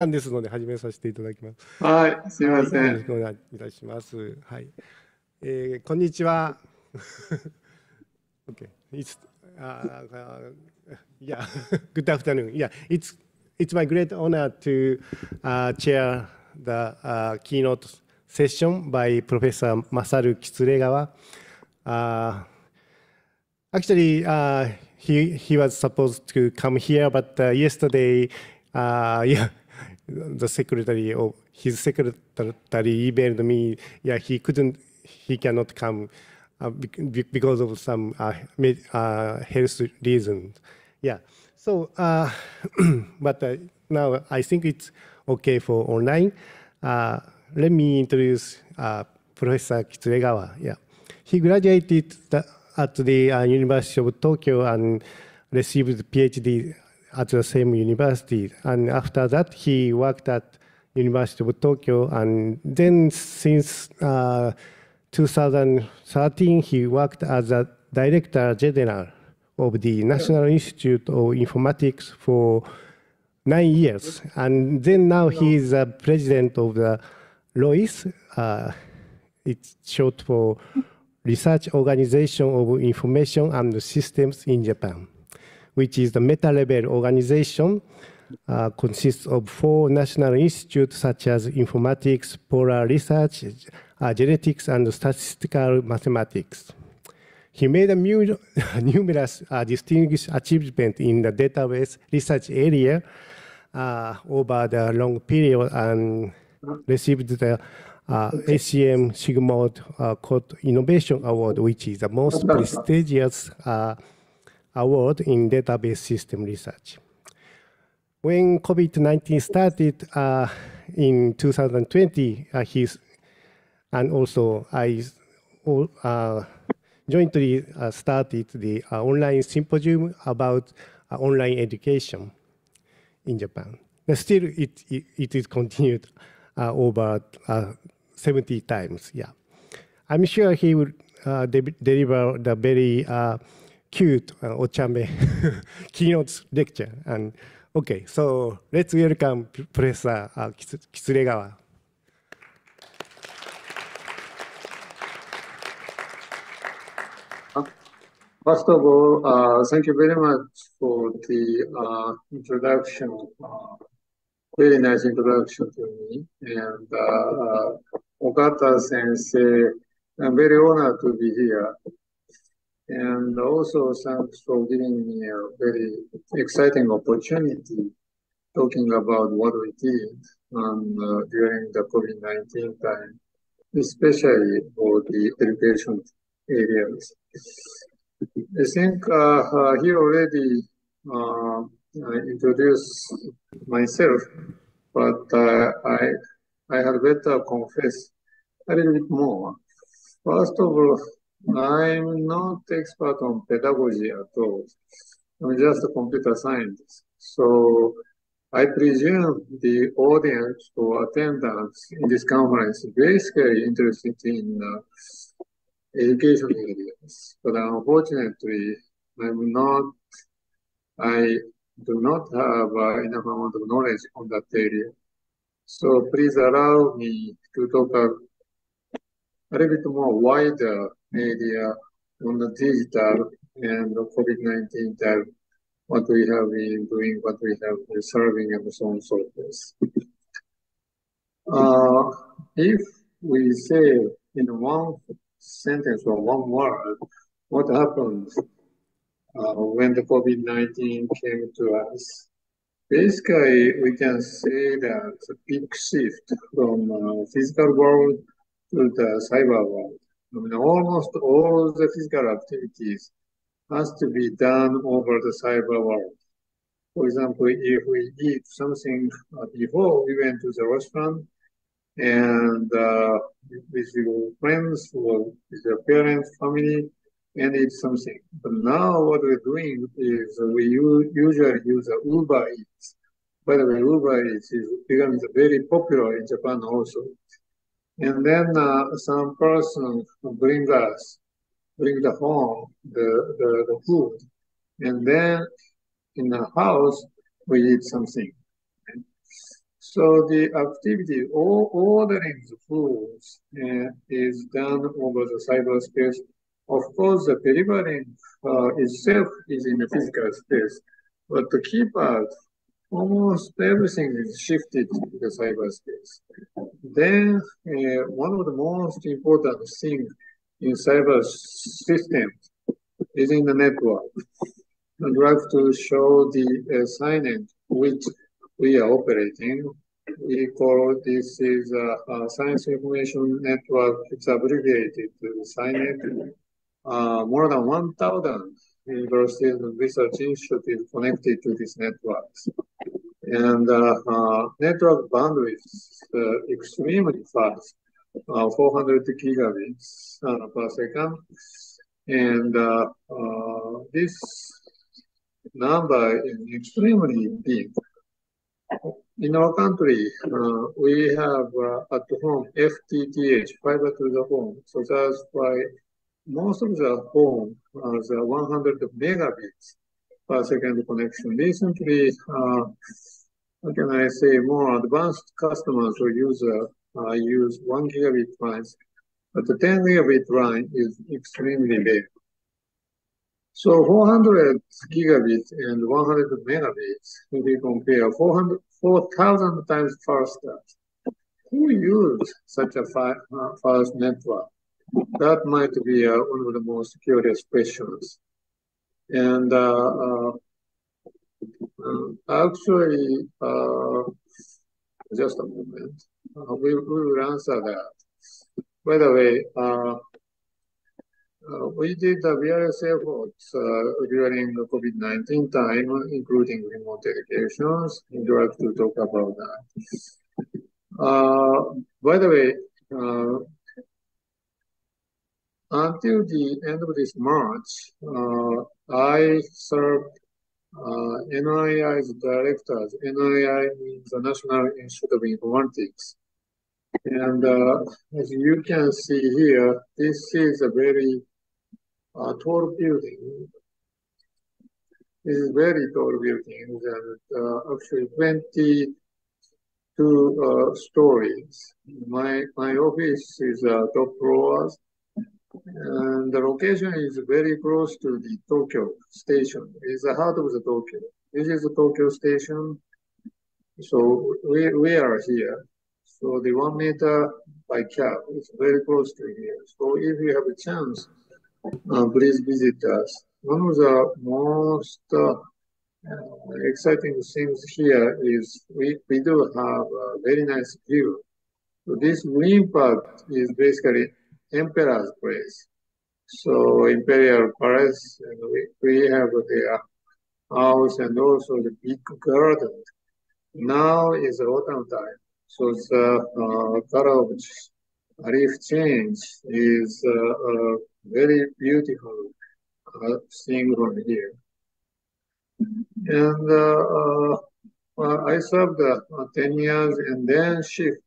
なんですので始めさせていただきます。はい、すみません。よろしくお願いいたします。はい。えー、こんにちは。okay. It's uh, uh, yeah. Good afternoon. Yeah, it's it's my great honor to uh, chair the uh, keynote session by Professor Masaru Kitsuregawa. Uh, actually, uh, he he was supposed to come here, but uh, yesterday, uh, yeah, the secretary of his secretary emailed me, yeah, he couldn't, he cannot come uh, because of some uh, uh, health reasons. Yeah. So, uh, but uh, now I think it's okay for online. Uh, let me introduce Professor Kitsuregawa. Yeah. He graduated the, at the University of Tokyo and received PhD at the same university. And after that, he worked at University of Tokyo. And then since uh, 2013, he worked as a director general of the National Institute of Informatics for nine years. And then now he is a president of the ROIS. Uh, it's short for Research Organization of Information and Systems in Japan which is the meta-level organization, uh, consists of four national institutes such as informatics, polar research, uh, genetics, and statistical mathematics. He made numerous uh, distinguished achievements in the database research area uh, over the long period and received the uh, ACM Sigmod uh, Codd Innovation Award, which is the most prestigious award in database system research. When COVID-19 started uh, in 2020, uh, and also I uh, jointly uh, started the uh, online symposium about uh, online education in Japan. But still, it, it, it is continued over 70 times, yeah. I'm sure he will de deliver the very cute uh, Ochame keynote lecture. And okay, so let's welcome Professor uh, Kitsuregawa. First of all, uh, thank you very much for the uh, introduction. Uh, very nice introduction to me. And uh, uh, Ogata sensei, I'm very honored to be here. And also thanks for giving me a very exciting opportunity talking about what we did uh, during the COVID-19 time, especially for the education areas. I think uh, uh, he already uh, introduced myself, but uh, I I had better confess a little bit more. First of all, I'm not expert on pedagogy at all. I'm just a computer scientist. So I presume the audience or attendants in this conference is basically interested in uh, education areas. But unfortunately, I'm not, I do not have uh, enough amount of knowledge on that area. So please allow me to talk a, a little bit more wider media on the digital and the COVID-19 time, what we have been doing, what we have been serving, and so on and so forth. Uh, if we say in one sentence or one word, what happened uh, when the COVID-19 came to us, basically we can say that a big shift from uh, physical world to the cyber world. I mean, almost all the physical activities has to be done over the cyber world. For example, if we eat something before we went to the restaurant and uh, with your friends or with your parents, family, and eat something. But now what we're doing is we usually use Uber Eats. By the way, Uber Eats is becoming very popular in Japan also. And then uh, some person bring us, bring the home, the, the, the food. And then in the house, we eat something. So the activity, all ordering the foods uh, is done over the cyberspace. Of course, the delivering uh, itself is in the physical space, but to keep out, almost everything is shifted to the cyberspace. Then uh, one of the most important things in cyber systems is in the network. I'd like to show the uh, which we are operating. We call this is a, a science information network. It's abbreviated to SINET. Uh, more than 1,000 universities and research institutes connected to these networks. And uh, uh, network bandwidth uh, extremely fast, uh, 400 gigabits per second. And this number is extremely big. In our country, uh, we have uh, at home FTTH, fiber to the home. So that's why most of the home has 100 megabits per second connection. Recently, uh, how can I say, more advanced customers or user uh, use one gigabit lines, but the 10 gigabit line is extremely rare. So 400 gigabits and 100 megabits, if we compare 400, 4,000 times faster. Who use such a uh, fast network? That might be uh, one of the most curious questions. And uh, uh, uh actually, uh, just a moment, we, we will answer that. By the way, uh, we did the various efforts uh, during the COVID-19 time, including remote educations. I'd like to talk about that. Uh, by the way, uh, until the end of this March, uh, I served uh, NII's directors. NII means the National Institute of Informatics. And as you can see here, this is a very uh, tall building. This is very tall building, and uh, actually 22 uh, stories. My my office is uh, top floors, and the location is very close to the Tokyo station. It's the heart of the Tokyo. This is the Tokyo station. So we, we are here. So the one meter by cab is very close to here. So if you have a chance uh, please visit us. One of the most uh, exciting things here is we, we do have a very nice view. So this green part is basically Emperor's Place. So Imperial Palace, we, we have the house and also the big garden. Now is autumn time, so the uh, of leaf change is uh, uh, very beautiful uh, seeing from here. And uh, uh, I served uh, 10 years and then shift.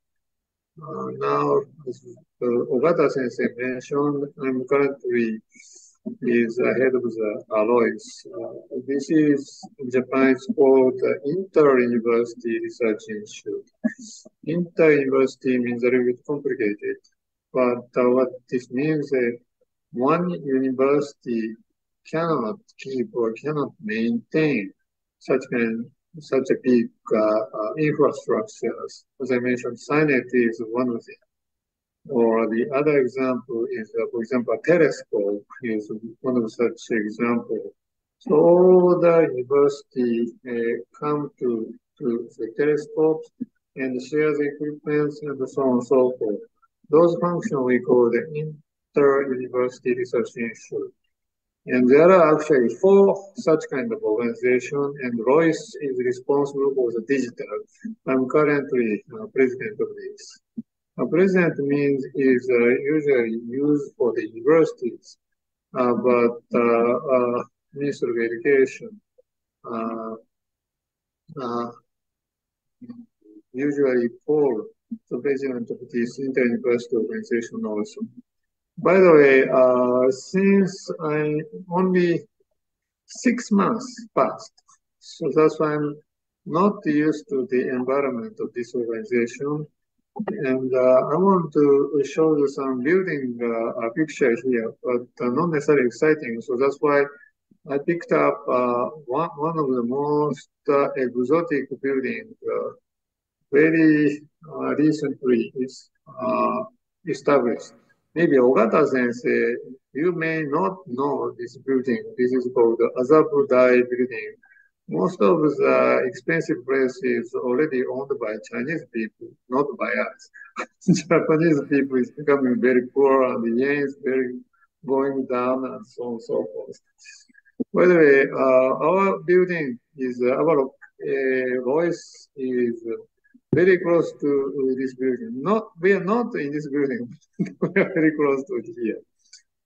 Uh, now, as uh, Ogata sensei mentioned, I'm currently is head of the ROIS. Uh, this is in Japan, it's called Inter-University Research Institute. Inter-University means a little bit complicated, but what this means is one university cannot keep or cannot maintain such an such a big uh, uh, infrastructures. As I mentioned, SINET is one of them. Or the other example is, uh, for example, a telescope is one of such example. So all the university uh, come to, to the telescopes and share the equipment and so on and so forth. Those functions we call the inter-university research. And there are actually four such kind of organization, and ROIS is responsible for the digital. I'm currently uh, president of this. A president means is uh, usually used for the universities, uh, but uh, uh, Minister of Education uh, usually Paul, the president of this inter-university organization also. By the way, uh, since I only six months passed, so that's why I'm not used to the environment of this organization. And uh, I want to show you some building uh, picture here, but uh, not necessarily exciting. So that's why I picked up uh, one, one of the most uh, exotic buildings, uh, very recently is, established. Maybe Ogata sensei, you may not know this building. This is called the Azabu Dai building most of the expensive places already owned by Chinese people, not by us. Japanese people is becoming very poor and the yen is very going down and so on and so forth. By the way, uh, our building is, uh, our uh, ROIS is very close to this building. Not, we are not in this building, we are very close to here.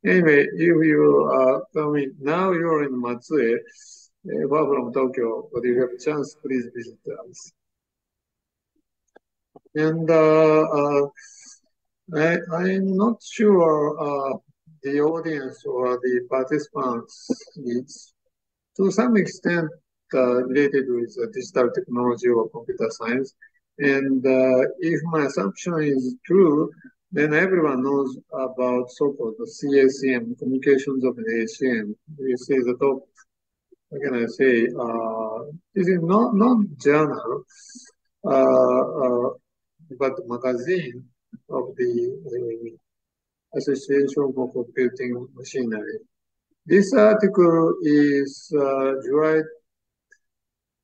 Anyway, if you are coming, now you're in Matsue, uh, far from Tokyo, but you have a chance, please visit us. And uh, uh, I, I'm not sure uh, the audience or the participants is to some extent uh, related with digital technology or computer science. And uh, if my assumption is true, then everyone knows about so-called the CSM, Communications of the ACM. You see the top what can I say? Uh, this is not not journal, uh, uh, but magazine of the uh, Association for Computing Machinery. This article is uh, July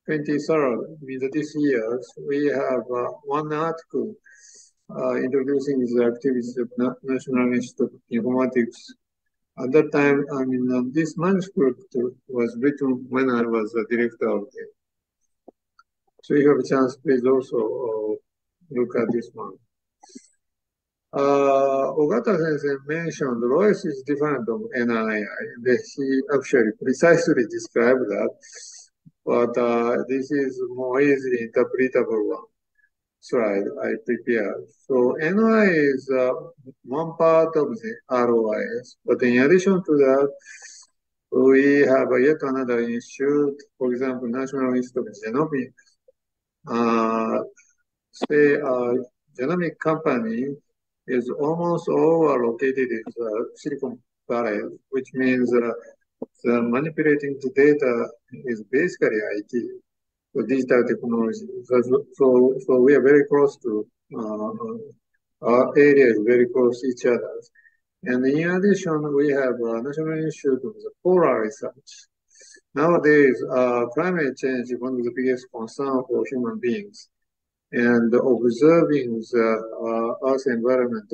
23rd, means this year. We have uh, one article uh, introducing the activities of National Institute of Informatics at that time, I mean, uh, this manuscript was written when I was a director of the. So you have a chance, please also uh, look at this one. Uh, Ogata sensei mentioned ROIS is different from NII. He actually precisely described that, but uh, this is more easily interpretable one slide I prepared. So NII is uh, one part of the ROIS, but in addition to that, we have yet another institute, for example, National Institute of Genomics. Uh, say a uh, genomic company is almost all located in uh, Silicon Valley, which means uh, the manipulating the data is basically IT digital technology. So, so, so we are very close to, uh, our area is very close to each other. And in addition, we have a National Institute of Polar Research. Nowadays, uh, climate change is one of the biggest concerns for human beings. And observing the uh, Earth environment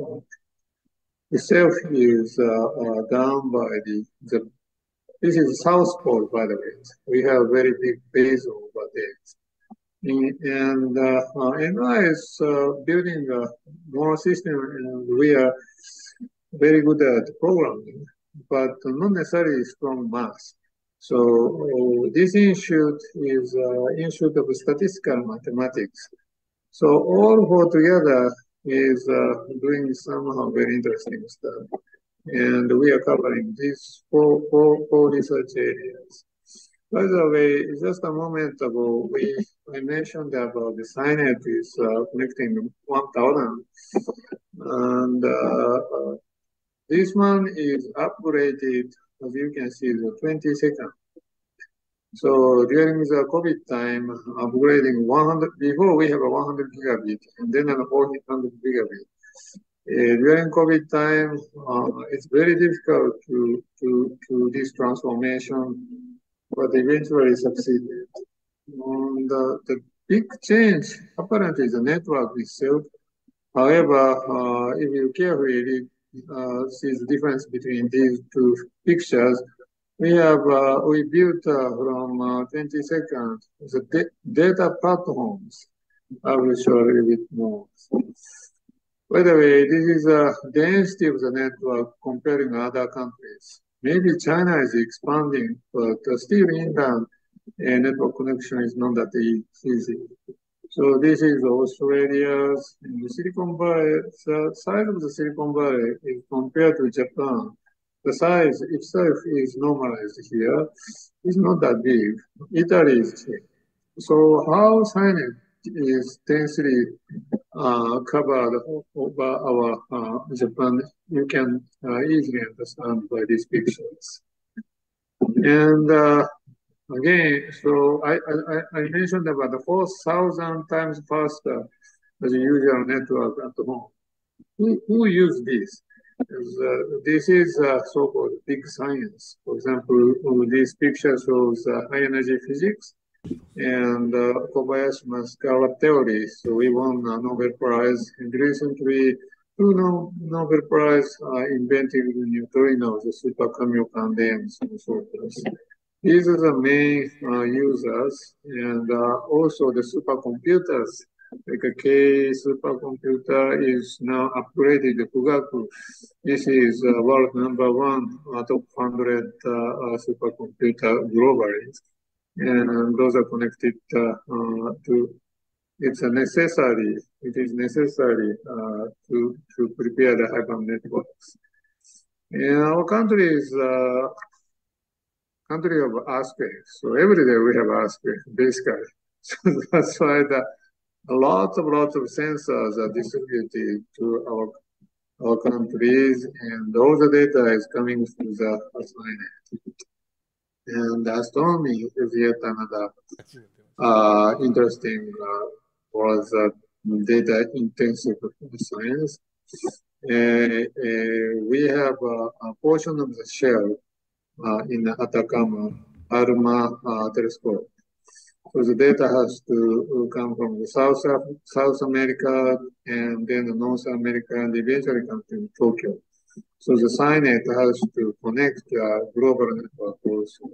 uh, itself is uh, uh, done by the, the this is South Pole, by the way. We have very big base over there. And uh, uh, is uh, building a moral system, and we are very good at programming, but not necessarily strong math. So this institute is uh, institute of statistical mathematics. So all four together is uh, doing somehow very interesting stuff and we are covering these four, four, four research areas. By the way, just a moment ago, we I mentioned about the SINET is uh, connecting 1,000, and uh, uh, this one is upgraded, as you can see, the 20 seconds. So during the COVID time, upgrading 100, before we have a 100 gigabit, and then an 400 gigabit. Uh, during COVID time, uh, it's very difficult to, to, to this transformation, but eventually succeeded. And the, the big change apparently is the network itself. However, uh, if you carefully uh, see the difference between these two pictures, we have uh, we built uh, from uh, 20 seconds the data platforms. I will show a little bit more. By the way, this is a density of the network comparing other countries. Maybe China is expanding, but still inbound uh, network connection is not that easy. So this is Australia's the Silicon Valley. The size of the Silicon Valley is compared to Japan. The size itself is normalized here. It's not that big. Italy is so how SINET is densely uh, covered over our uh, Japan, you can uh, easily understand by these pictures. And uh, again, so I, I, I mentioned about the 4,000 times faster as a usual network at home. Who, who use this? Uh, this is uh, so-called big science. For example, this picture shows uh, high energy physics and uh, Kobayashi Maskawa theory. So we won a Nobel Prize and recently two no, Nobel Prize uh, invented the neutrinos, the super and so forth. These are the main uh, users and uh, also the supercomputers. Like a K supercomputer is now upgraded Fugaku. This is uh, world number one uh, top 100 uh, supercomputer globally. And those are connected uh, uh, to it's a necessary it is necessary uh, to to prepare the hyper networks. In our country is uh, country of earthquakes so every day we have earthquakes basically. So that's why the lots of lots of sensors are distributed to our our countries and all the data is coming through the SINET. And astronomy is yet another uh, interesting uh, was uh, data intensive science. Uh, uh, we have a portion of the shell uh, in the Atacama ALMA telescope. So the data has to come from the South South America and then the North America and eventually come to Tokyo. So the SINET has to connect the global network also.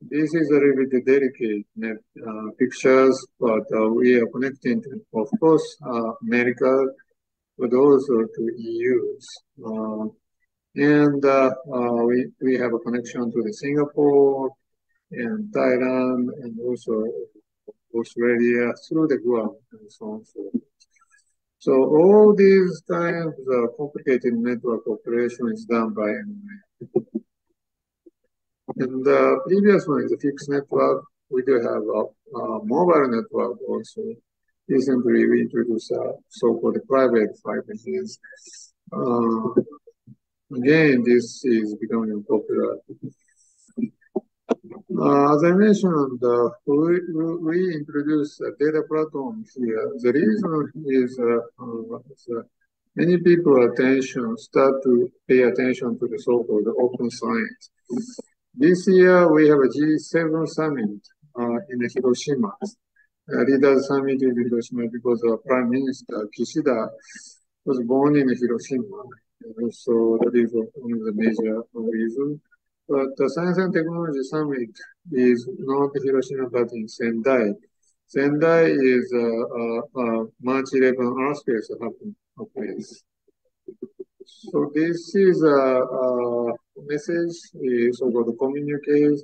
This is a bit delicate uh, pictures, but uh, we are connecting, to, of course, uh, America, but also to EUs. Uh, and uh, uh, we, we have a connection to the Singapore and Thailand and also Australia through the Guam and so on so. So all these kinds of complicated network operation is done by NMA. And the previous one is a fixed network. We do have a, a mobile network also. Recently, we introduced a so-called private 5G. Uh, again, this is becoming popular. Uh, as I mentioned, uh, we, we introduced a data platform here. The reason is uh, uh many people attention start to pay attention to the so-called open science. This year we have a G7 summit uh, in Hiroshima. Uh, leaders summit in Hiroshima because our Prime Minister Kishida was born in Hiroshima. So that is one of the major reasons. But the Science and Technology Summit is not Hiroshima but in Sendai. Sendai is a, a, a March 11 earthquake place. So this is a, a message is about the communiques,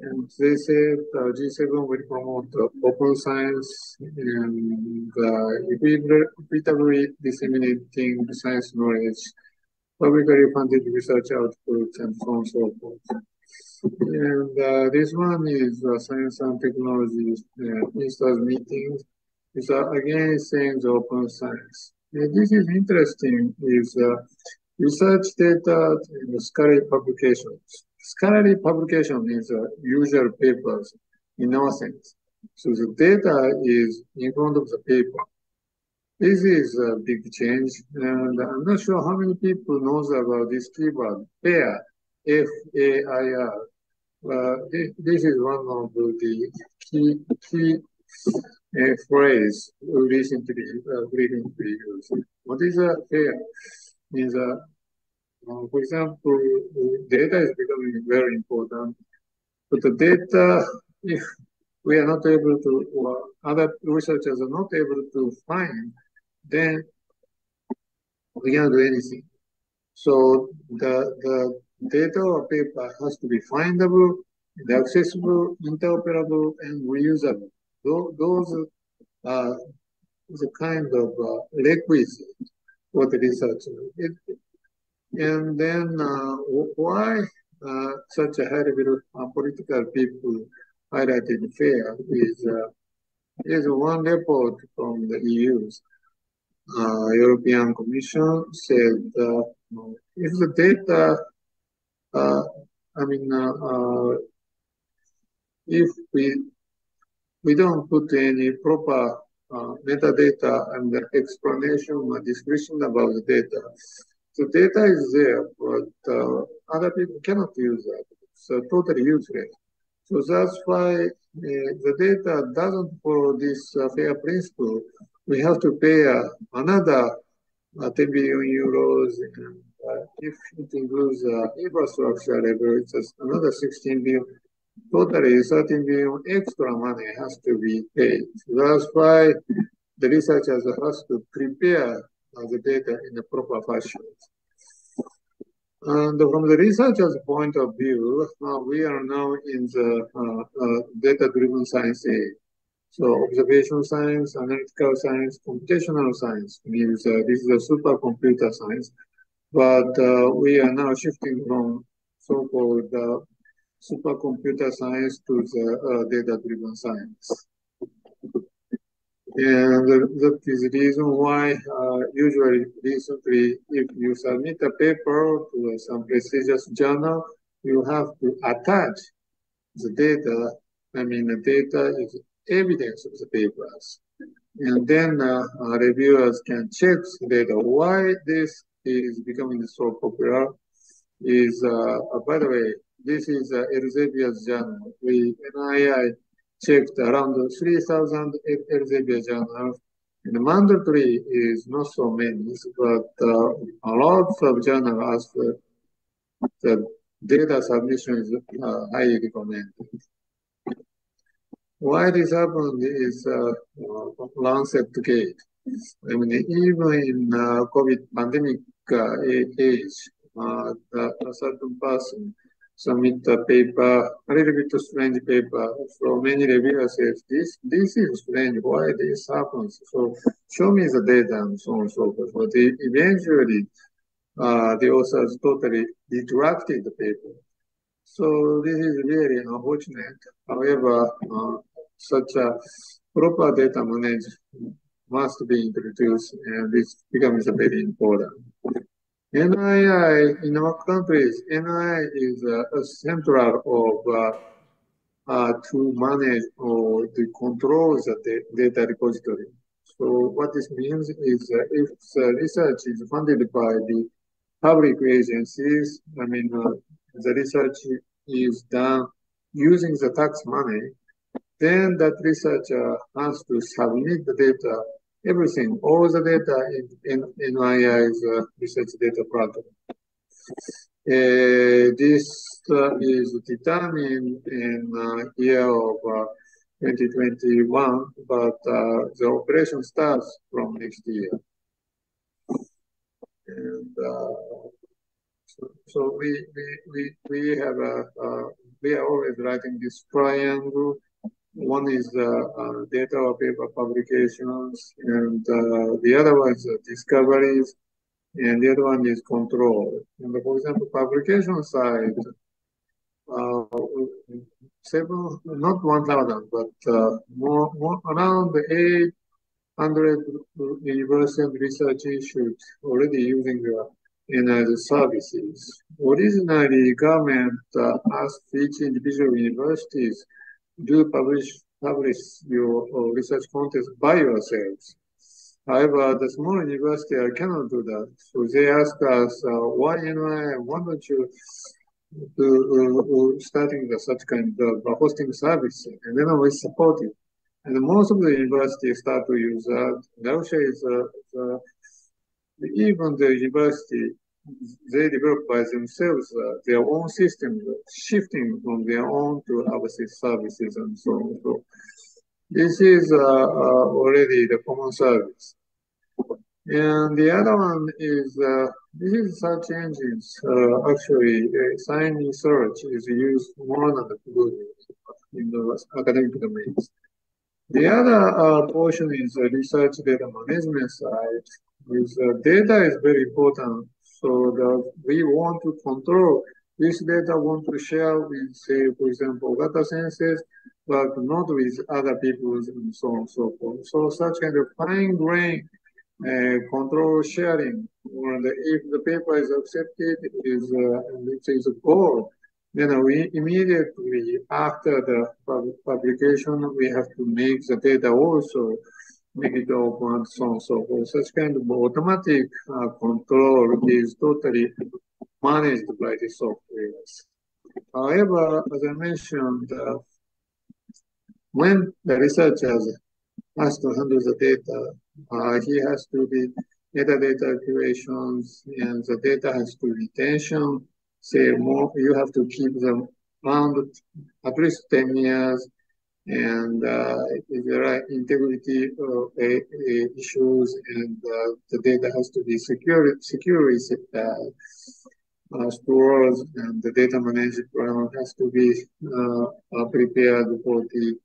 and they said uh, G7 will promote open science and uh, equitably disseminating science knowledge, publicly funded research outputs, and so on and so forth. And uh, this one is uh, Science and Technology uh, Ministers meetings. It's uh, again saying the open science. And this is interesting is uh, research data in scholarly publications. Scholarly publication means uh, usual papers in our sense. So the data is in front of the paper. This is a big change, and I'm not sure how many people knows about this keyword, FAIR, F-A-I-R. Uh, this, is one of the key, key a phrase recently, uh, recently used. What is a fair? Is a, uh, for example, data is becoming very important, but the data, if we are not able to, or other researchers are not able to find, then we cannot do anything. So the, the data or paper has to be findable, accessible, interoperable, and reusable those are the kind of uh, requisite for the researcher. It, and then uh, why uh, such a high level of political people highlighted fair is uh, is one report from the EU's uh, European Commission said uh, if the data, uh, I mean, uh, uh, if we we don't put any proper uh, metadata and explanation or description about the data, the data is there, but other people cannot use that. So totally useless. So that's why the data doesn't follow this fair principle. We have to pay uh, another 10 billion euros. And, if it includes infrastructure level, it's another 16 billion. Totally 13 billion extra money has to be paid. That's why the researchers has to prepare the data in a proper fashion. And from the researcher's point of view, uh, we are now in the uh, uh, data-driven science age. So observational science, analytical science, computational science means uh, this is a supercomputer science. But uh, we are now shifting from so-called uh, supercomputer science to the data-driven science. And that is the reason why uh, usually recently, if you submit a paper to some prestigious journal, you have to attach the data. I mean, the data is evidence of the papers. And then uh, reviewers can check the data. Why this is becoming so popular is, uh, by the way, this is uh, Elsevier's journal. We, NII checked around 3,000 Elsevier journals. And mandatory is not so many, but uh, a lot of journals ask the data submission is uh, highly recommended. Why this happened is uh, Lancet Gate. I mean, even in uh, COVID pandemic uh, age, uh, the, a certain person submit a paper, a little bit strange paper. So many reviewers say, this, this is strange, why this happens? So show me the data and so on and so forth. But eventually, uh, the authors totally retracted the paper. So this is really unfortunate. However, uh, such a proper data management must be introduced and this becomes very important. NII in our countries, NII is uh, a central of uh, uh, to manage or to control the data repository. So what this means is uh, if the research is funded by the public agencies, I mean, uh, the research is done using the tax money, then that researcher has to submit the data everything, all the data in, in, in is uh, research data platform. Uh, this uh, is determined in uh, year of uh, 2021, but uh, the operation starts from next year. And uh, so, so we, we, we, we have a, we are always writing this triangle one is uh, data or paper publications, and uh, the other one is discoveries, and the other one is control. And for example, publication side, uh, several, not 1,000, but uh, more, more around 800 university research institutes already using the services. Originally, government uh, asked each individual universities do publish publish your uh, research content by yourselves. However, the small university I cannot do that. So they ask us, uh, why NII, why don't you do, uh, uh, starting the, such kind of uh, hosting service? And then we support it. And most of the universities start to use that. Russia is uh, even the university they develop by themselves uh, their own system, shifting from their own to overseas services and so on. So this is uh, uh, already the common service. And the other one is, uh, this is search engines. Uh, actually, uh, sign search is used more than the Google in the academic domains. The other portion is research data management side. Is, data is very important so the, we want to control this data want to share with, say, for example, data sciences, but not with other people and so on and so forth. So such kind of fine-grained uh, control sharing, or the, if the paper is accepted, is uh, and it is a goal, then we immediately after the publication, we have to make the data also open and so on and so forth. Such kind of automatic uh, control is totally managed by the software. However, as I mentioned, uh, when the researcher has to handle the data, uh, he has to be metadata curations and the data has to retention. Say more, you have to keep them around at least 10 years and uh, there are integrity uh, issues and uh, the data has to be secure, securely uh, stored and the data management program has to be prepared for the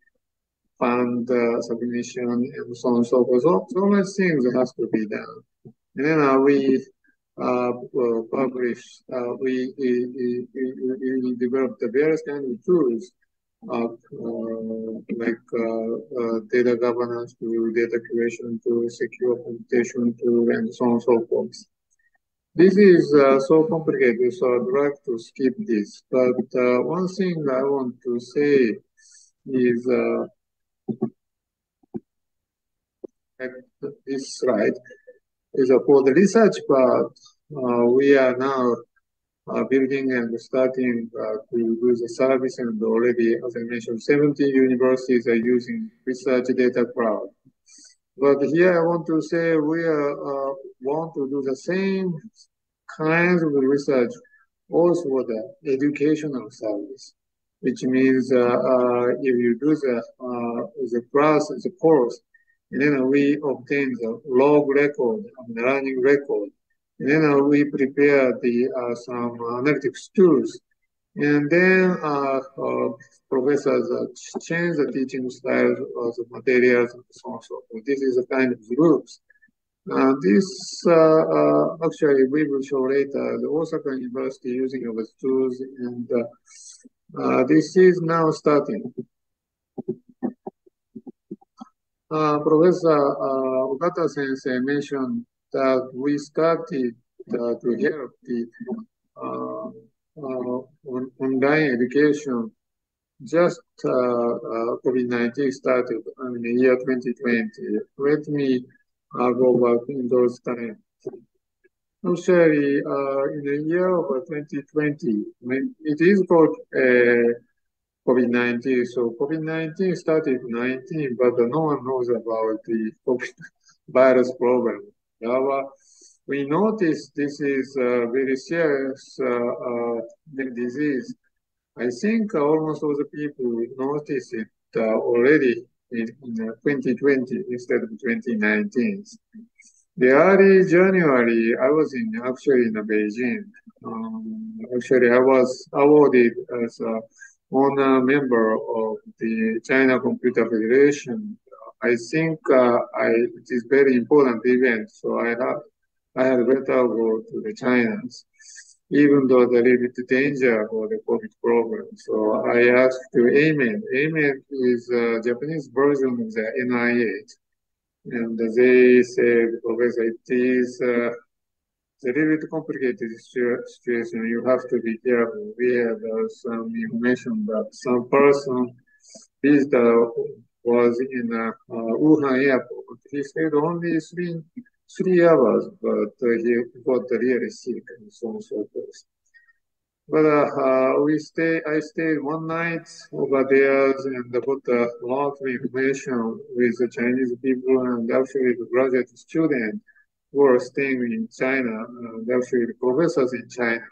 fund submission and so on and so forth. So, so much things has to be done. And then we uh, publish, uh, we, we, we, we developed various kind of tools uh, like data governance to data curation to secure computation to and so on and so forth. This is uh, so complicated, so I'd like to skip this. But uh, one thing I want to say is uh, this slide is for the research part, we are now uh, building and starting uh, to do the service and already, as I mentioned, 70 universities are using research data cloud. But here I want to say we uh, want to do the same kinds of research also for the educational service, which means uh, uh, if you do the, uh, the class, the course, and then we obtain the log record and the learning record then uh, we prepare the uh, some analytics tools. And then uh, professors change the teaching styles of the materials and so on so forth. This is a kind of groups. Uh, this uh, uh, actually we will show later the Osaka University using our tools and this is now starting. Professor Ogata sensei mentioned that we started uh, to help the uh, uh, online education just COVID-19 started in the year 2020. Let me go back in those times. Actually, uh, in the year of 2020, it is called uh, COVID-19. So COVID-19 started 19, but no one knows about the COVID virus problem. However, we notice this is a very serious uh, uh, disease. I think almost all the people noticed it uh, already in, in 2020 instead of 2019. The early January, I was in actually in Beijing. Um, actually, I was awarded as a honor member of the China Computer Federation I think uh, I, it is very important event. So I have I had better go to the Chinese, even though there is a bit danger for the COVID problem. So I asked to AMED. AMED is a Japanese version of the NIH. And they said, Professor, it is uh, a little bit complicated situation. You have to be careful. We have uh, some information that some person visitor was in uh, Wuhan airport. He stayed only three three hours, but uh, he got really sick and so on and so forth. But uh, uh, we stay. I stayed one night over there and got a lot of information with the Chinese people and actually the graduate students who are staying in China and actually the professors in China.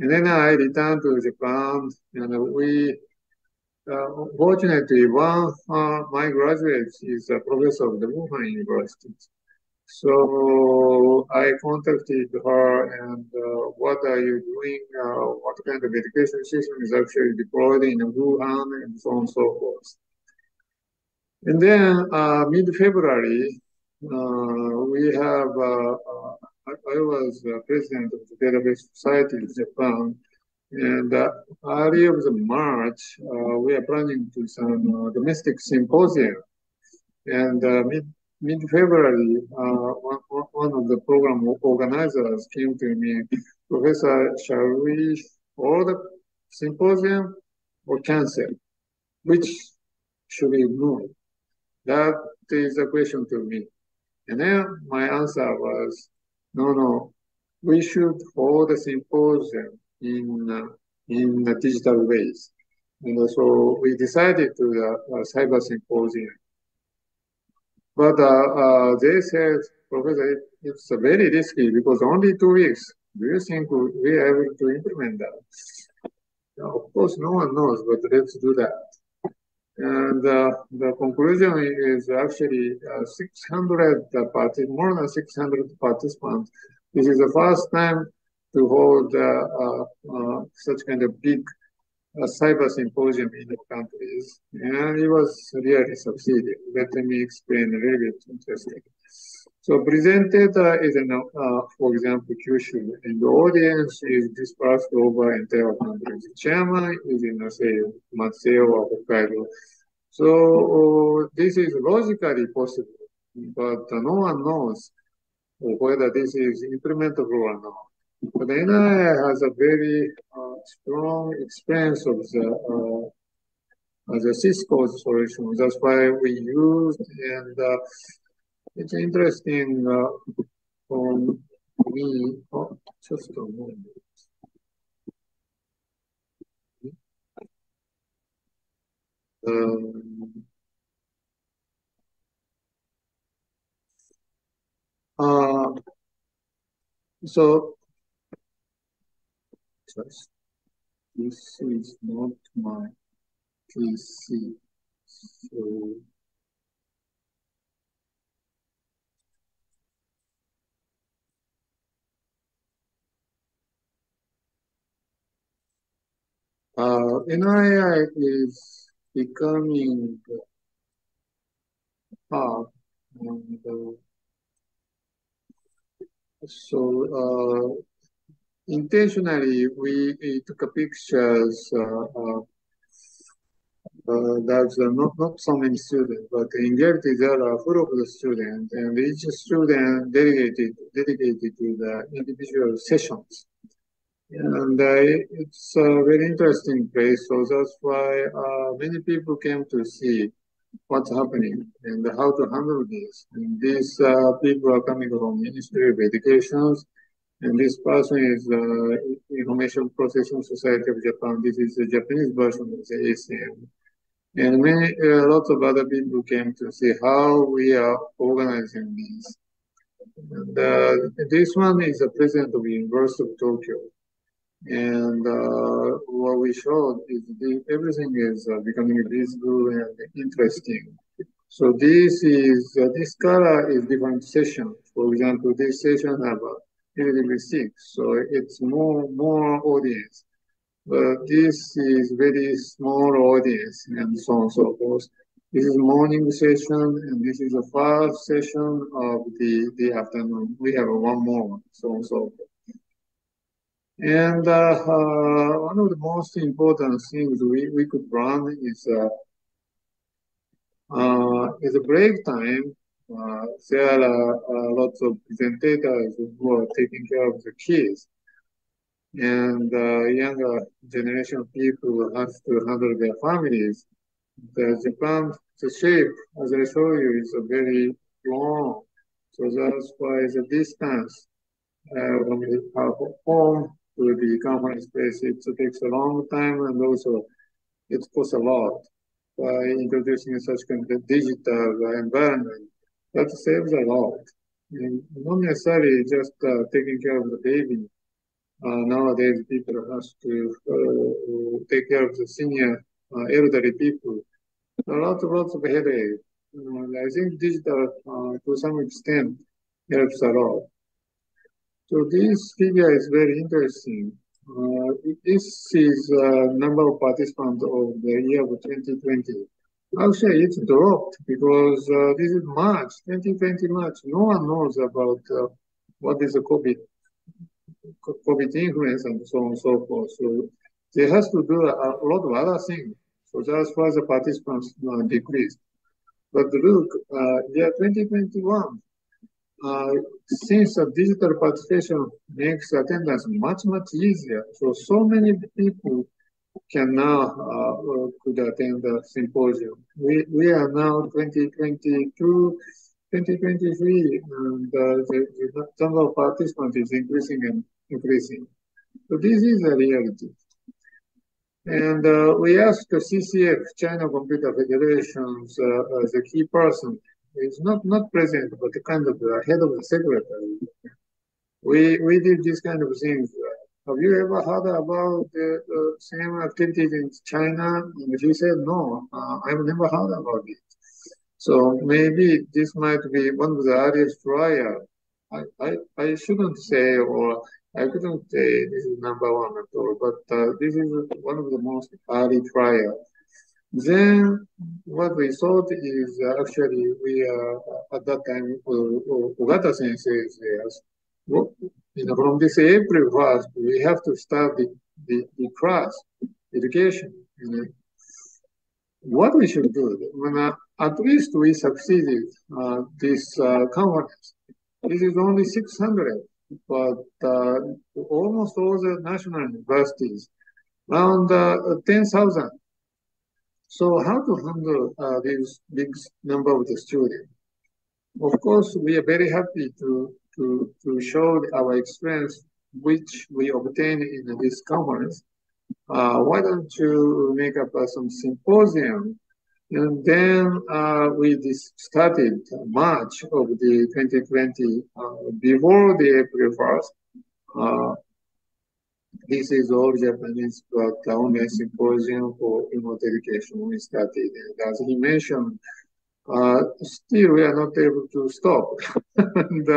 And then I returned to Japan and we uh, fortunately, one uh, my graduate is a professor of the Wuhan University. So I contacted her and uh, what are you doing? Uh, what kind of education system is actually deployed in Wuhan and so on and so forth. And then uh, mid-February, uh, we have, I, I, was president of the Database Society in Japan And uh, early of the March, uh, we are planning to some uh, domestic symposium. And uh, mid mid February, uh, one, one of the program organizers came to me, Professor, shall we hold the symposium or cancel? Which should we move? That is a question to me. And then my answer was, no, no, we should hold the symposium in uh, in the digital ways. And so we decided to the uh, cyber symposium. But uh, uh, they said, Professor, it's very risky because only two weeks. Do you think we are able to implement that? Of course, no one knows, but let's do that. And uh, the conclusion is actually uh, 600 parties, more than 600 participants. This is the first time to hold uh, uh, such kind of big uh, cyber symposium in the countries. And it was really succeeded. Let me explain a little bit interesting. So presented uh, is, an, uh, for example, Kyushu, and the audience is dispersed over entire country. The chairman is in, uh, say, Matsuo or Hokkaido. So uh, this is logically possible, but uh, no one knows whether this is implementable or not. But NII has a very uh, strong experience of the uh, the Cisco solution. That's why we used, and uh, it's interesting uh, for me. Oh, just a moment. Um, uh, so this is not my PC. So uh, NII is becoming hard and uh, so uh, intentionally we, we took pictures uh, uh, uh, there's uh, not, not so many students, but in reality there are full of the students, and each student dedicated dedicated to the individual sessions. And uh, it's a very interesting place, so that's why uh, many people came to see what's happening and how to handle this. And these people are coming from Ministry of Education, and this person is uh, Information Processing Society of Japan. This is the Japanese version of the ACM. And many, uh, lots of other people came to see how we are organizing this. And, uh, this one is the president of the University of Tokyo. And uh, what we showed is the, everything is uh, becoming visible and interesting. So this is, uh, this color is different session. For example, this session about 286. So it's more, more audience. But this is very small audience and so on and so forth. This is morning session and this is the first session of the, the afternoon. We have one more, so on so forth. And uh, uh, one of the most important things we, we could run is uh, is a break time there are uh, lots of presenters who are taking care of the kids. And uh, younger generation people have to handle their families. The Japan, the shape, as I show you, is a very long. So that's why the distance uh, from the home to the conference place, it takes a long time and also it costs a lot by introducing such kind of digital environment that saves a lot. And not necessarily just uh, taking care of the baby. Uh, nowadays, people have to uh, take care of the senior uh, elderly people. A lot, lots of headache. I think digital, uh, to some extent, helps a lot. So this figure is very interesting. Uh, this is uh, number of participants of the year of 2020. Actually, it's dropped because uh, this is March, 2020 March. No one knows about uh, what is the COVID, COVID influence and so on and so forth. So they have to do a, a lot of other things. So that's why the participants uh, decreased. But look, uh, year 2021, uh, since the digital participation makes attendance much, much easier, so so many people can now uh, uh could attend the symposium. We, we are now 2022, 2023, and uh, the, the number of participants is increasing and increasing. So this is a reality. And uh, we asked the CCF, China Computer Federation's uh, as a key person. He's not not president, but the kind of the head of the secretary. We we did this kind of things. Have you ever heard about the, same activities in China? And he said, no, uh, I've never heard about it. So maybe this might be one of the earliest trial. I, I, I shouldn't say or I couldn't say this is number one at all, but uh, this is one of the most early trials. Then what we thought is uh, actually we uh, at that time uh, Ogata sensei says, well, you know, from this April 1st, we have to start the, the, the class education. You know. What we should do, when, uh, at least we succeeded uh, this uh, conference. This is only 600 but uh, almost all the national universities, around uh, 10,000. So how to handle uh, this big number of the students? Of course, we are very happy to, to, to show our experience which we obtained in this conference. Uh, why don't you make up uh, some symposium and then uh, we started March of the 2020 uh, before the April 1st. Uh, this is all Japanese, but only symposium for remote education we started. And as he mentioned, uh, still we are not able to stop. and,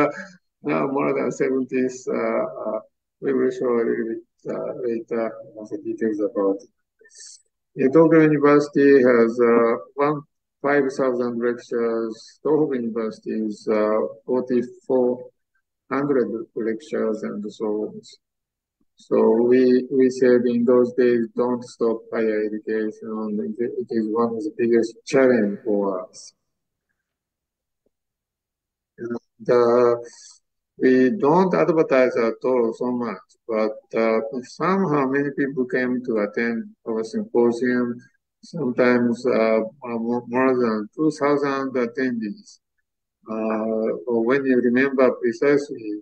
more than 70s, uh, we will show a little bit later the details about it. Tokyo University has uh, one 5,000 lectures. Tohoku University is uh, 4,400 lectures and so on. So we we said in those days, don't stop higher education. It is one of the biggest challenge for us. Uh, we don't advertise at all so much, but uh, somehow many people came to attend our symposium, sometimes uh, more than 2,000 attendees. Uh, when you remember precisely,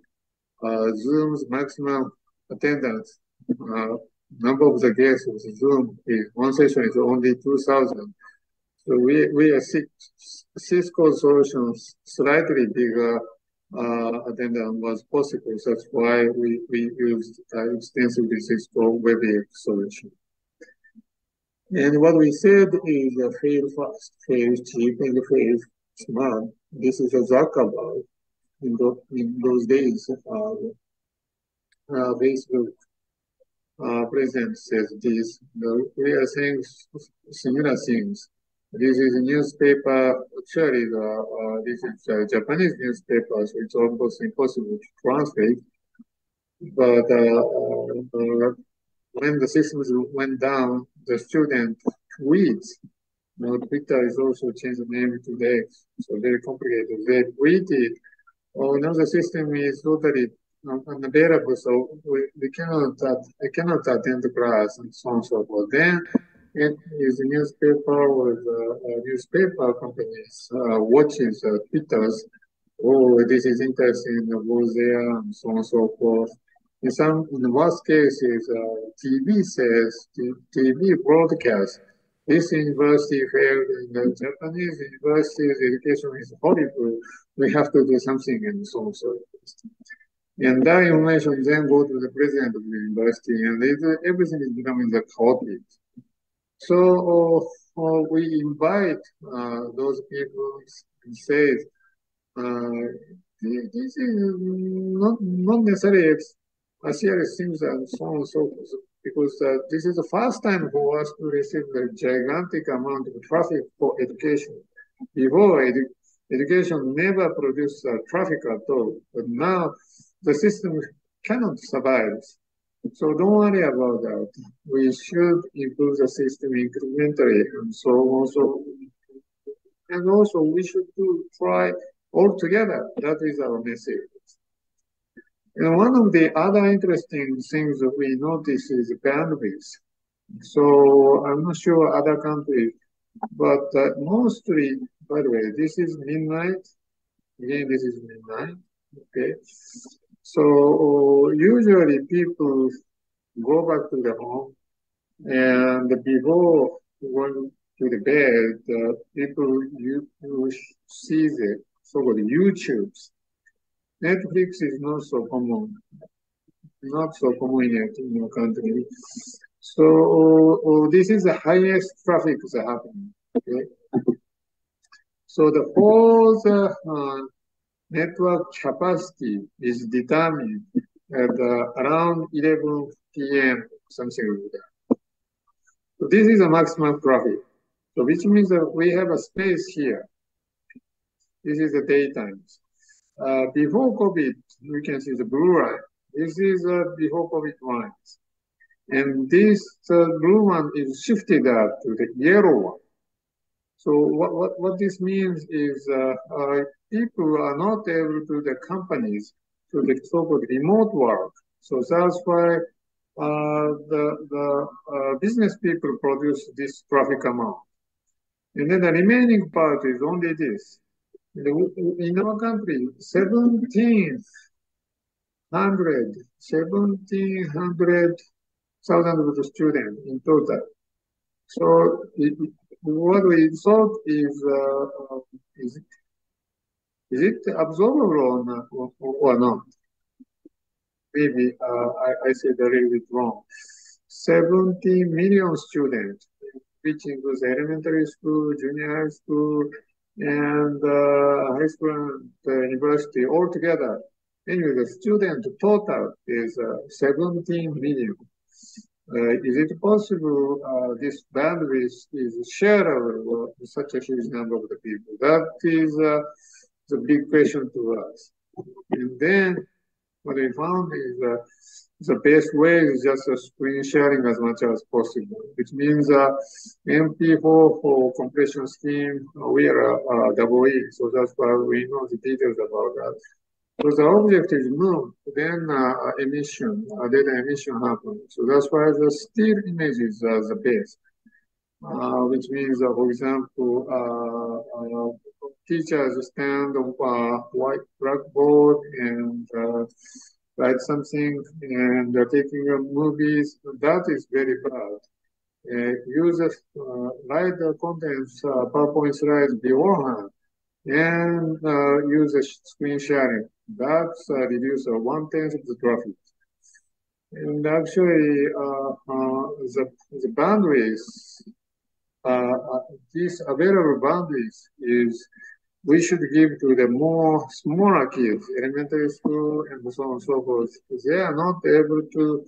uh, Zoom's maximum attendance, uh, number of the guests of Zoom is one session is only 2,000. So we, we are Cisco solutions slightly bigger uh, attendance was possible. That's why we, we used uh, extensively Cisco WebEx solution. And what we said is uh, fail fast, fail cheap, and fail smart. This is a Zuckerberg in, the, in those days. Uh, uh, Facebook uh, president says this. We are saying similar things. This is a newspaper, actually, uh, this is a Japanese newspaper, so it's almost impossible to translate. But uh, uh, when the systems went down, the student tweets. Now Twitter is also changed the name to X, so very complicated. They tweeted, oh, now the system is totally unavailable, so we, we cannot, uh, I cannot attend the class and so on and so forth. Then it is a newspaper with uh, newspaper companies uh, watches uh, Twitters. Oh, this is interesting. There and so on and so forth. In some, in worst cases, uh, TV says TV broadcast. This university failed in the Japanese university's education is horrible. We have to do something and so on and so forth. And that information then go to the president of the university, and everything is becoming the chaotic. So uh, we invite uh, those people and say, uh, this is not, not necessarily a serious things and so on and so forth, because uh, this is the first time for us to receive a gigantic amount of traffic for education. Before, edu education never produced uh, traffic at all, but now the system cannot survive So don't worry about that. We should improve the system incrementally and so on. So, and also we should do, try all together. That is our message. And one of the other interesting things that we notice is bandwidth. So I'm not sure other countries, but uh, mostly, by the way, this is midnight. Again, this is midnight. Okay. So usually people go back to the home and before going to the bed, uh, people you, you see the so-called YouTubes. Netflix is not so common, not so common yet in your country. So uh, this is the highest traffic is happening. Okay. So the whole uh, network capacity is determined at uh, around 11 p.m., something like that. So this is a maximum traffic. So which means that we have a space here. This is the daytime. Uh, before COVID, we can see the blue line. This is uh, before COVID lines. And this uh, blue one is shifted up to the yellow one. So what, what, what this means is uh, uh, people are not able to the companies to the so-called remote work. So that's why uh, the, the uh, business people produce this traffic amount. And then the remaining part is only this. In our country, 1700, 1700 thousand of the students in total. So it, what we thought is, uh, is, it, is it absorbable or, or, or not? Maybe uh, I, I said a little bit wrong. 70 million students, which includes elementary school, junior high school, and uh, high school and university altogether. Anyway, the student total is uh, 17 million. Uh, is it possible uh, this bandwidth is shareable with such a huge number of the people? That is uh, the big question to us. And then what we found is uh, the best way is just uh, screen sharing as much as possible, which means uh, MP4 for compression scheme, we are uh, double E, so that's why we know the details about that. So the object is moved, then uh, emission, uh, data emission happens. So that's why the still images are the best, uh, which means, uh, for example, uh, uh, teachers stand on a white blackboard and write something and they're taking movies. That is very bad. Uh, users write the contents, PowerPoint slides beforehand and use screen sharing that's uh, reduced uh, one tenth of the traffic. And actually, uh, uh, the, the bandwidth, uh, this available bandwidth is we should give to the more smaller kids, elementary school and so on and so forth. They are not able to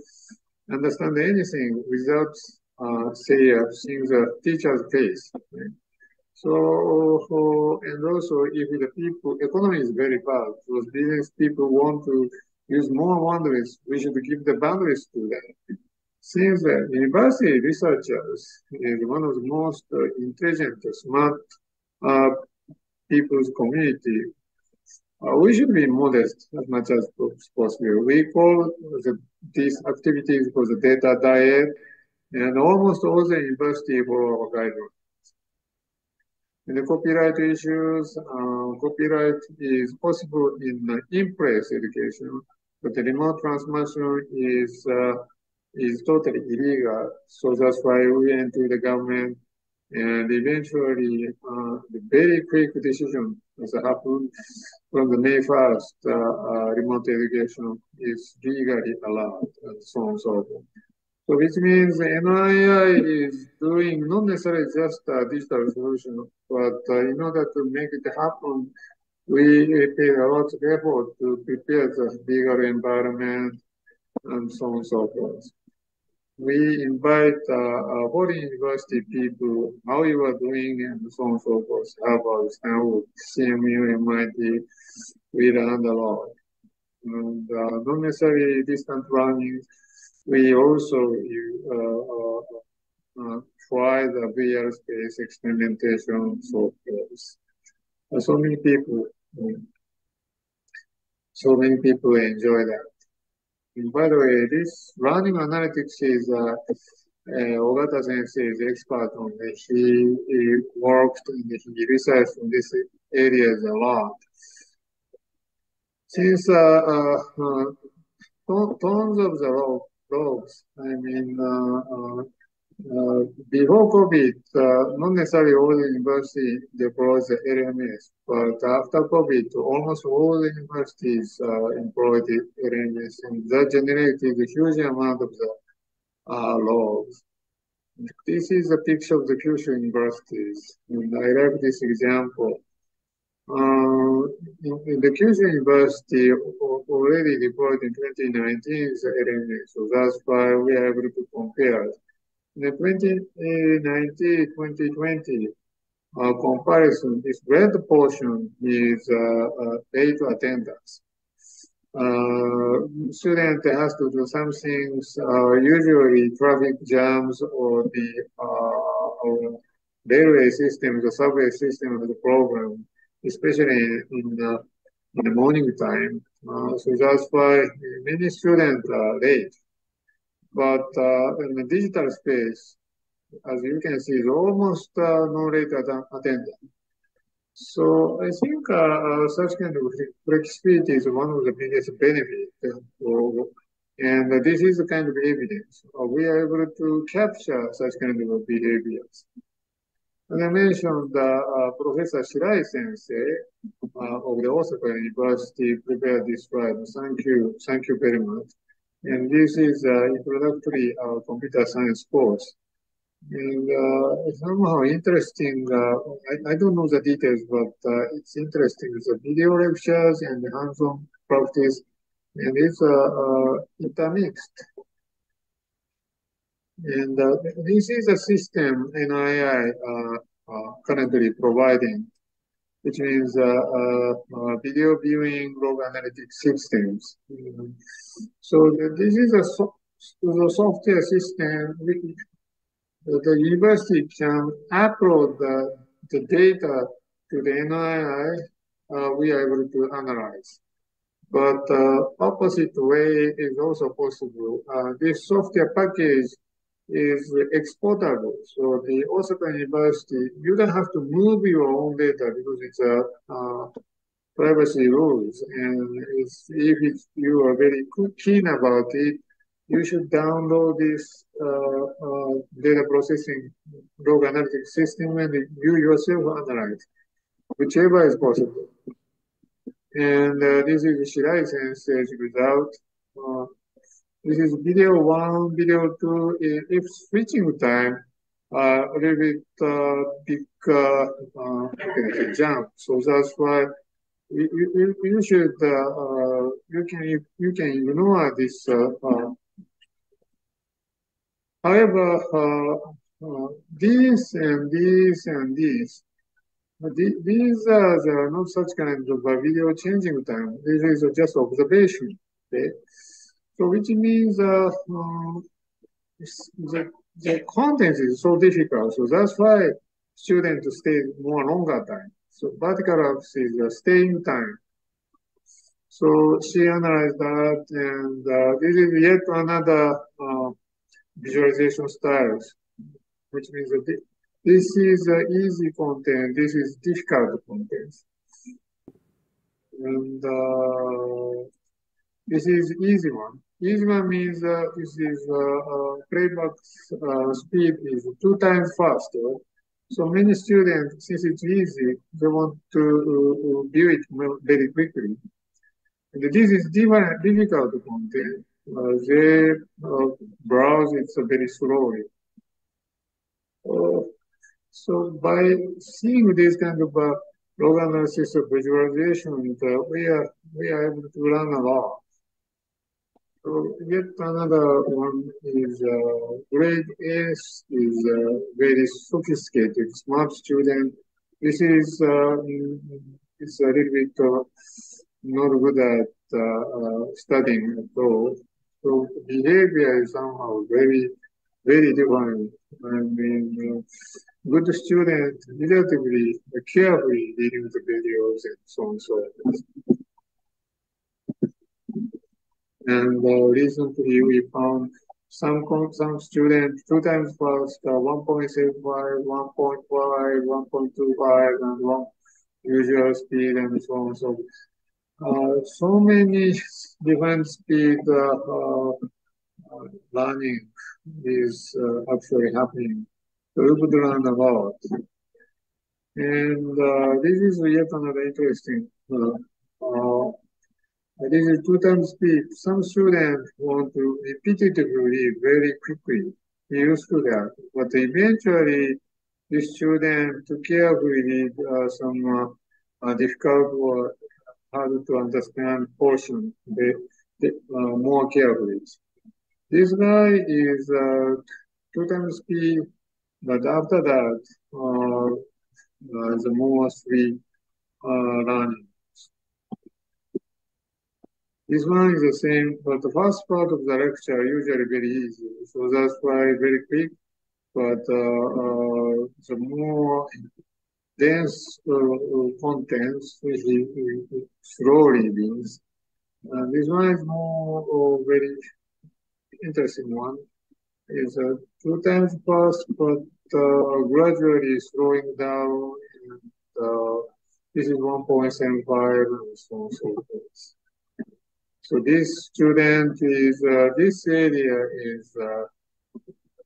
understand anything without, uh, say, uh, seeing the teacher's face. So, and also if the people, economy is very bad, those business people want to use more boundaries, we should give the boundaries to them. Since the university researchers is one of the most uh, intelligent, smart uh, people's community, uh, we should be modest as much as possible. We call the, these activities for the data diet, and almost all the university follow our guidelines. The copyright issues, uh, copyright is possible in the in-place education, but the remote transmission is uh, is totally illegal. So that's why we went to the government, and eventually, uh, the very quick decision has happened from the May 1st, uh, uh, remote education is legally allowed, and so on and so forth. So which means NII is doing not necessarily just a digital solution, but in order to make it happen, we pay a lot of effort to prepare the legal environment and so on and so forth. We invite uh, foreign university people, how you are doing and so on and so forth, Stanford, CMU, MIT, we learned a lot. And uh, not necessarily distant learning, we also try the VR space experimentation. So many people, so many people enjoy that. And by the way, this learning analytics is uh, uh, Ogata sensei is expert on it. He, he worked and he researched in these areas a lot. Since uh, uh, uh tons of the logs, I mean, uh, uh, uh, before COVID, uh, not necessarily all the university deployed the LMS, but after COVID, almost all the universities uh, employed the LMS, and that generated a huge amount of the uh, logs. This is a picture of the Kyushu universities, and I like this example. Uh, in, in, the Kyushu University already deployed in 2019 the LMS, so that's why we are able to compare in the 2019, 2020 uh, comparison, this red portion is uh, uh, paid attendance. Uh, student has to do some things, uh, usually traffic jams or the uh, railway system, the subway system of the program, especially in the, in the morning time. Uh, so that's why many students are late. But uh, in the digital space, as you can see, is almost uh, no rate attendance. So I think uh, such kind of flexibility is one of the biggest benefits. And this is the kind of evidence. We are able to capture such kind of behaviors. I mentioned uh, Professor Shirai Sensei of the Osaka University prepared this slide. Thank you. Thank you very much. And this is uh, introductory computer science course. And uh, somehow interesting, uh, I, I, don't know the details, but uh, it's interesting. It's a video lectures and hands-on practice, and it's uh, intermixed. And this is a system NII currently providing which means uh, uh, uh, video viewing log analytics systems. Mm-hmm. So this is a so the software system which the university can upload the, the data to the NII, uh, we are able to analyze. But uh, opposite way is also possible. Uh, this software package is exportable. So the Osaka University, you don't have to move your own data because it's a uh, privacy rules. And if it's, you are very keen about it, you should download this uh, uh, data processing log analytics system and you yourself analyze, whichever is possible. And uh, this is Shirai sensei's result. Uh, this is video one, video two. If switching time, uh, a little bit uh, big uh, uh, jump. So that's why you, you, you should uh, uh, you can you can ignore this. Uh, uh. however, uh, uh, these and these and these these are the not such kind of video changing time. This is just observation. Okay. So which means uh, uh, the, the content is so difficult. So that's why students stay more longer time. So vertical axis is the staying time. So she analyzed that, and uh, this is yet another uh, visualization styles, which means that this is uh, easy content, this is difficult content. And uh, this is easy one. One means uh, this is uh, uh, playback uh, speed is two times faster. So many students, since it's easy, they want to uh, view it very quickly. And this is difficult content. Uh, they uh, browse it very slowly. Uh, so by seeing this kind of uh, log analysis of visualization, uh, we are we are able to learn a lot. So yet another one is uh, grade S is uh, very sophisticated, smart student. This is uh, it's a little bit uh, not good at uh, uh, studying at all. So behavior is somehow very, very different. I mean, uh, good student relatively carefully reading the videos and so on so forth. And uh, recently we found some some students two times fast, uh, 1.75, 1.5, 1.25, and one usual speed, and so on. So, uh, so many different speed uh, uh learning is uh, actually happening. we could learn. And uh, this is yet another interesting this is two times speed. Some students want to repeatedly very quickly. They used to that. But eventually, the student carefully read uh, some uh, uh, difficult or hard to understand portion they, they, uh, more carefully. This guy is uh, two times speed, but after that, uh, uh, the more free learning. This one is the same, but the first part of the lecture usually very easy, so that's why very quick. But uh, uh, the more dense uh, contents, he, slowly means. This one is more very interesting one. Is uh, two times fast, but uh, gradually slowing down. And, uh, this is 1.75 and so on so forth. So this student is, uh, this area is uh,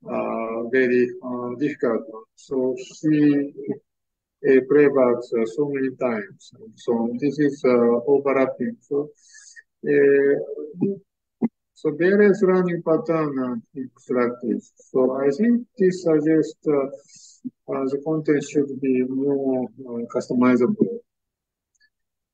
uh, very uh, difficult. So she uh, playbacks so many times. So this is uh, overlapping. So, so various learning pattern like this. So I think this suggests the content should be more customizable.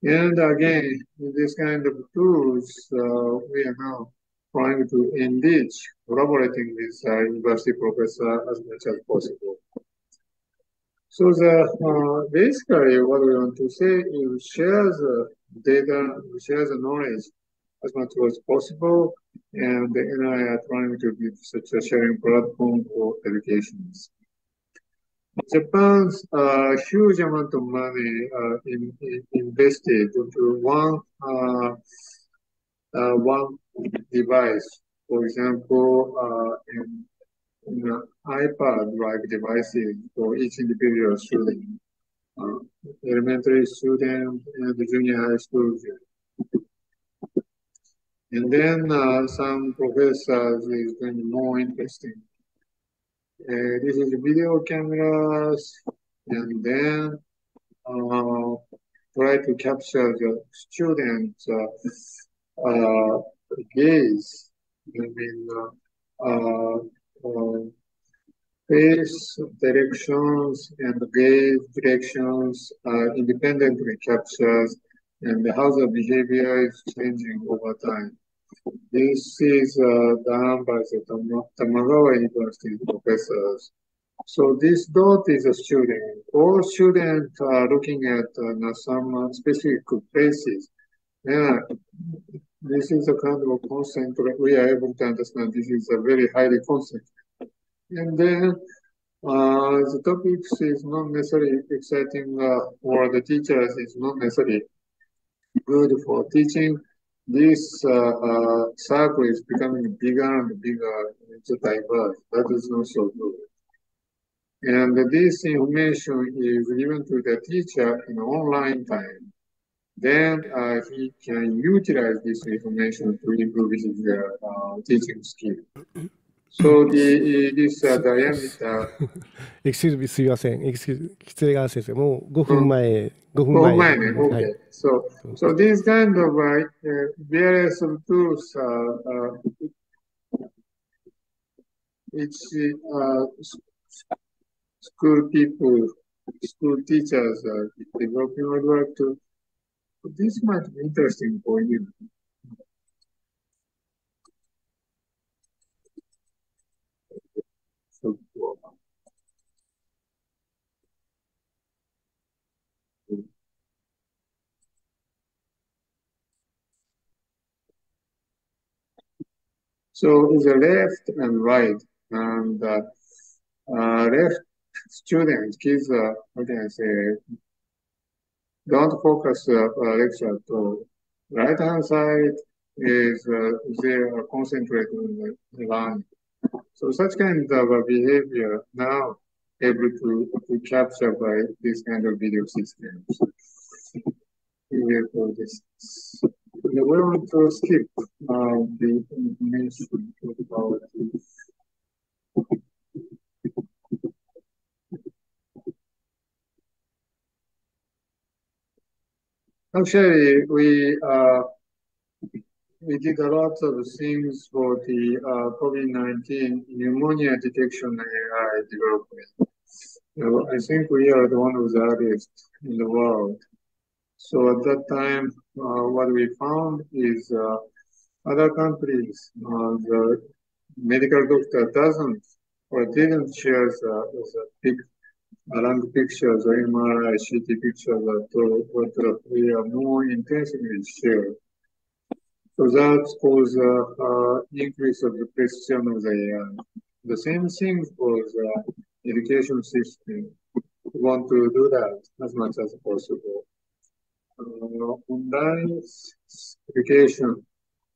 And again, with this kind of tools, uh, we are now trying to engage, collaborating with uh, university professor as much as possible. So the uh, basically what we want to say is share the data, share the knowledge as much as possible, and the NII are trying to be such a sharing platform for educations. Japan's uh, huge amount of money uh, in, in, invested into one uh, uh one device. For example, uh, in, in iPad-like devices for each individual student, uh, elementary student and junior high school student. And then some professors is going more interesting uh, this is video cameras, and then uh, try to capture the students' uh, uh gaze. I mean, uh, uh, face directions and gaze directions independently captures and how the behavior is changing over time. This is uh, done by the Tamagawa University professors. So this dot is a student. All students are looking at uh, some specific places. Yeah, this is a kind of a constant. We are able to understand this is a very highly constant. And then uh, the topics is not necessarily exciting uh, for the teachers. It's not necessarily good for teaching this uh, uh, circle is becoming bigger and bigger. It's a diverse. That is not so good. And this information is given to the teacher in online time. Then uh, he can utilize this information to improve his uh, teaching skill. So the, this uh, diameter. Excuse me, すみません。Excuse 失礼が先生。もう5分前、5分前。5分前ね。Okay. はい、so, so these kind of uh, various tools uh, uh, each uh, school people, school teachers are developing would like to. This might be interesting for you. So it's left and right, and uh, uh, left students, kids, uh, how can I say, don't focus uh, lecture to right hand side is uh, they are concentrating on the line. So such kind of a behavior now able to, to capture by this kind of video systems. Here this. We want to skip uh, the information about Actually, we uh, we did a lot of things for the uh, COVID-19 pneumonia detection AI development. So I think we are the one of the earliest in the world. So at that time, what we found is uh, other countries, uh, the medical doctor doesn't or didn't share the, the big lung pictures or MRI, CT pictures that what we are more intensively shared. So that caused uh, uh, increase of the precision of the. The same thing for the education system. We want to do that as much as possible. Uh, online education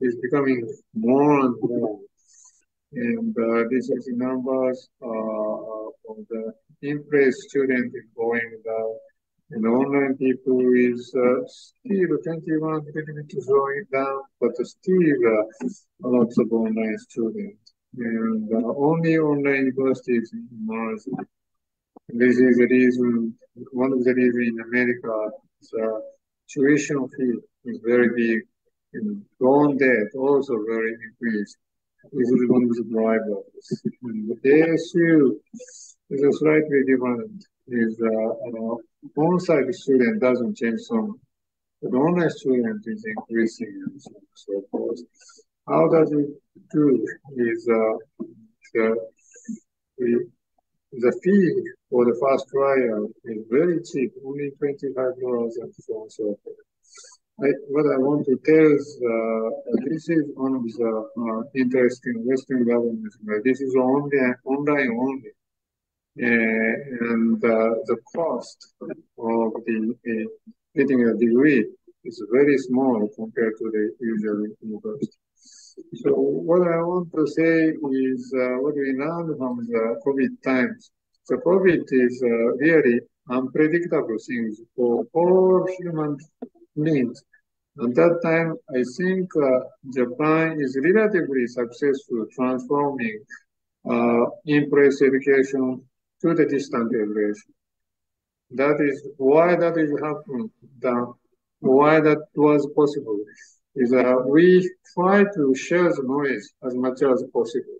is becoming more and more. And uh, this is the numbers uh, of the in-place student going down and online people is uh, still 21 little going down, but still uh, lots of online students. And uh, only online universities in Mars. This is the reason, one of the reasons in America, the tuition fee is very big. And loan debt also very increased. This is one of the drivers. The ASU is slightly different. Is uh, on-site student doesn't change so much. The online student is increasing and so, so forth. How does it do is uh, the, the fee for the first trial is very cheap, only $25 and so on so forth. I, what I want to tell is uh, this is one of the uh, interesting Western Governors. This is only online only. Uh, and uh, the cost of the uh, getting a degree is very small compared to the usual university. So what I want to say is uh, what we learned from the COVID times. So COVID is uh, really unpredictable things for all human beings. At that time, I think uh, Japan is relatively successful transforming in-place education to the distant education. That is why that is happening. The, why that was possible is that we try to share the knowledge as much as possible.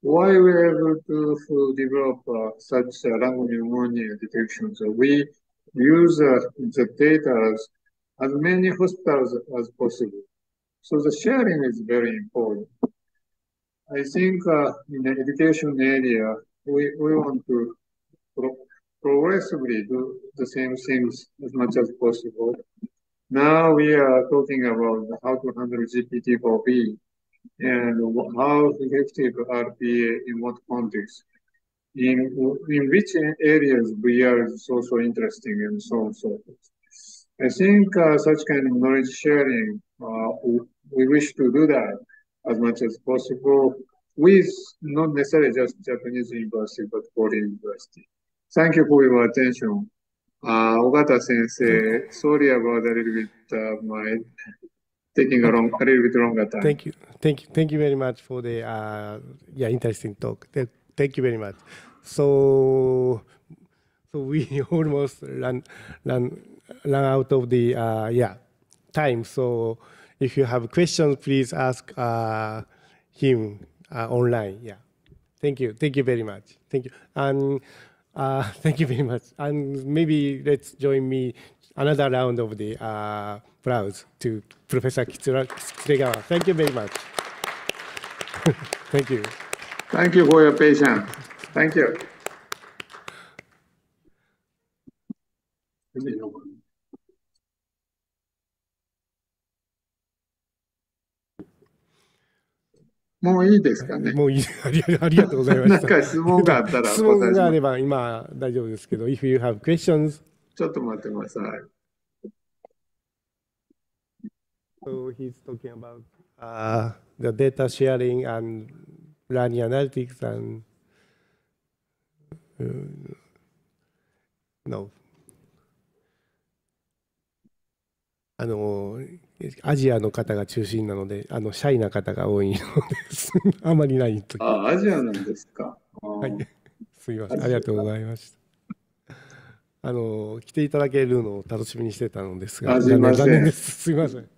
Why we are able to, develop uh, such uh, lung pneumonia detection? So we use uh, the data as, as many hospitals as possible. So the sharing is very important. I think uh, in the education area, we, we want to pro progressively do the same things as much as possible. Now we are talking about how to handle GPT-4V and how effective RPA in what context, in, in which areas VR is also interesting and so on and so forth. I think uh, such kind of knowledge sharing, uh, we, we wish to do that as much as possible with not necessarily just Japanese university, but foreign university. Thank you for your attention. Uh, Ogata sensei, sorry about a little bit uh, my taking a, long, a little bit longer time. Thank you, thank you, thank you very much for the uh, yeah interesting talk. Thank you very much. So, so we almost run run run out of the uh, yeah time. So, if you have questions, please ask uh, him uh, online. Yeah. Thank you. Thank you very much. Thank you. And uh, thank you very much. And maybe let's join me another round of the uh, applause to Professor Kitsuregawa. Thank you very much. thank you. Thank you for your patience. Thank you. もういいですかね。もういいありがとうございました。なんか質問があったら質問があれば今大丈夫ですけど、if you have questions, ちょっと待ってください。so he's talking about uh, the data sharing and learning analytics and uh, no. あのアジアの方が中心なので、あのシャイな方が多いのです。あまりないとき。あ、アジアなんですか。あはい、すみません、ありがとうございました。あの来ていただけるのを楽しみにしてたのですが、残念です。すみません。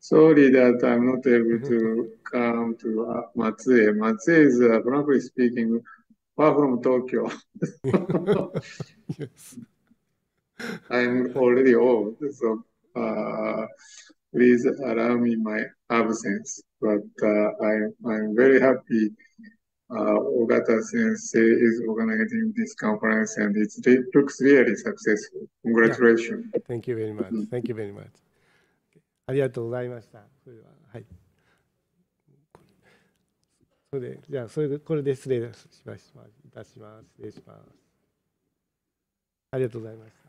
Sorry that I'm not able to come to uh, Matsue. Matsue is, uh, frankly speaking, far from Tokyo. Yes. I'm already old, so uh, please allow me my absence. But uh, I'm, I'm very happy uh, Ogata sensei is organizing this conference and it re- looks really successful. Congratulations. Thank you very much. Thank you very much. ありがとうございました。それでは、はい。それで、じゃあ、それで、これで失礼しましいたします。失礼します。ありがとうございました。